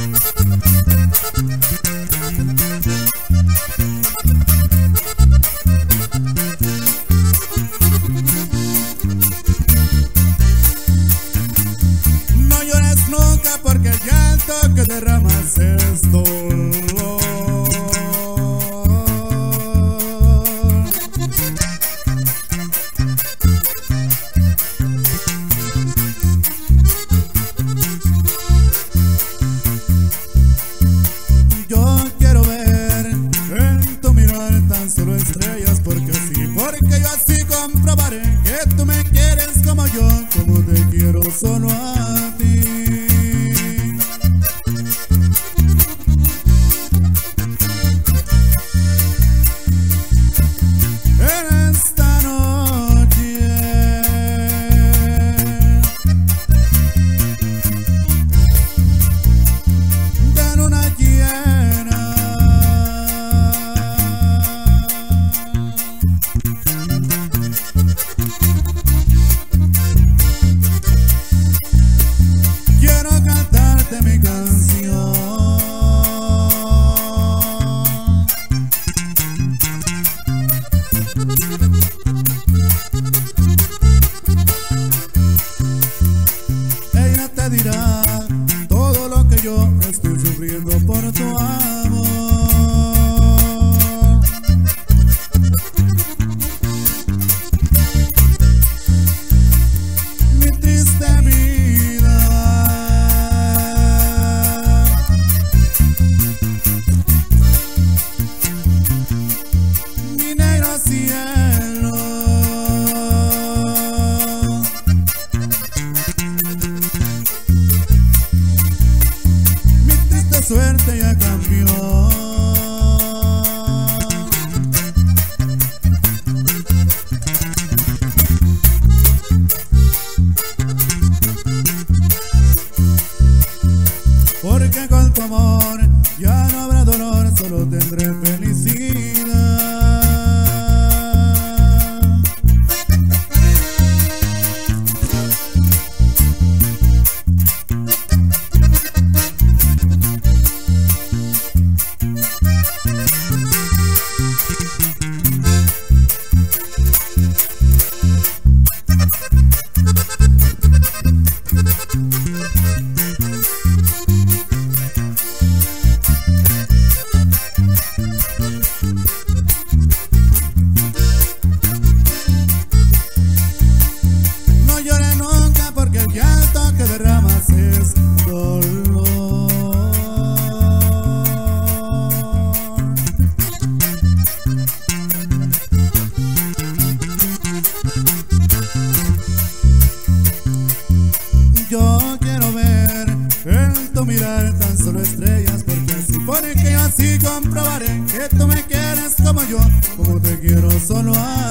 No llores nunca porque el llanto que derramas es todo. Sono amor, ya no habrá dolor, solo tendré Mire, tú me quieres como yo, como te quiero solo a